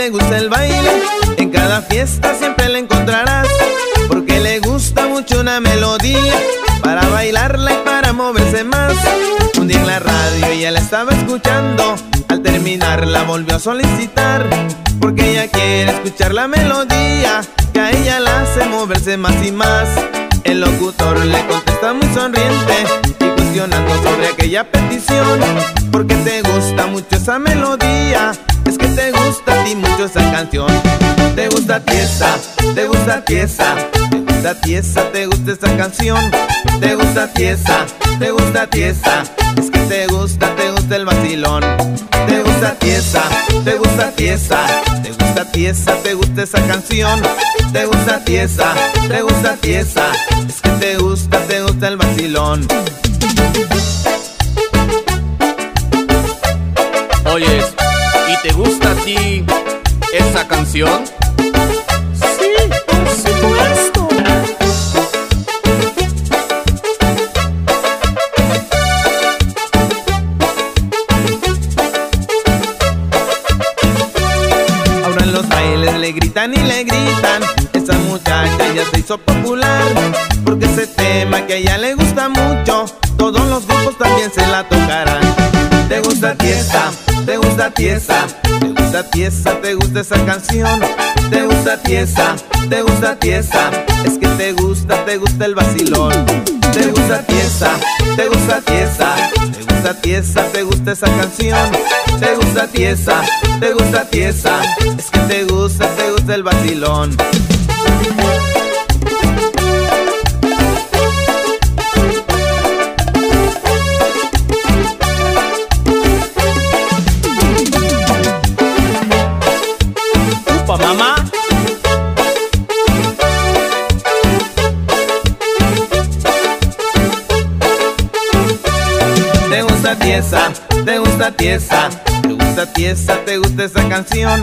le gusta el baile, en cada fiesta siempre la encontrarás. Porque le gusta mucho una melodía, para bailarla y para moverse más. Un día en la radio ella la estaba escuchando, al terminar la volvió a solicitar. Porque ella quiere escuchar la melodía, que a ella la hace moverse más y más. El locutor le contesta muy sonriente y cuestionando sobre aquella petición, porque te gusta mucho esa melodía. Te gusta tiesa, te gusta tiesa, te gusta esa canción. Te gusta tiesa, te gusta tiesa, es que te gusta, te gusta el vacilón. Te gusta tiesa, te gusta tiesa, te gusta tiesa, te gusta esa canción. Te gusta tiesa, te gusta tiesa, es que te gusta, te gusta el vacilón. Oyes, ¿y te gusta a ti esa canción? Le gritan y le gritan. Esa muchacha ya se hizo popular. Porque ese tema que a ella le gusta mucho, todos los grupos también se la tocarán. Te gusta tiesa, te gusta tiesa, te gusta tiesa, te gusta esa canción. Te gusta tiesa, te gusta tiesa, es que te gusta, te gusta el vacilón. Te gusta tiesa, te gusta tiesa, tiesa, te gusta esa canción. Te gusta tiesa, te gusta tiesa, es que te gusta, te gusta el vacilón. Gusta tiesa, te gusta tiesa, te gusta tiesa, te gusta esa canción.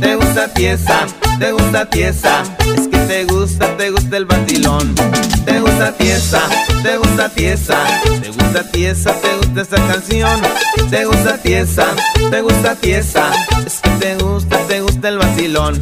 Te gusta tiesa, te gusta tiesa, es que te gusta, te gusta el vacilón. Te gusta tiesa, te gusta tiesa, te gusta tiesa, te gusta esa canción. Te gusta tiesa, te gusta tiesa, es que te gusta, te gusta el vacilón.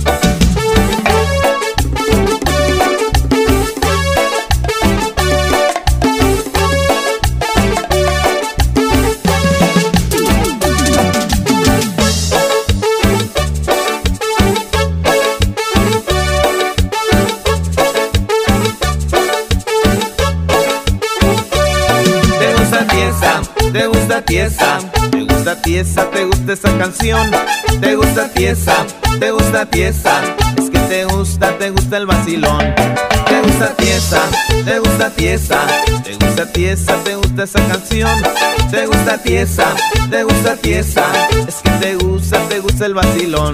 Gusta tiesa, te gusta tiesa, te gusta tiesa, te gusta esa canción. Te gusta tiesa, te gusta tiesa, es que te gusta, te gusta el vacilón. Te gusta tiesa, te gusta tiesa, te gusta tiesa, te gusta esa canción. Te gusta tiesa, te gusta tiesa, es que te gusta, te gusta el vacilón.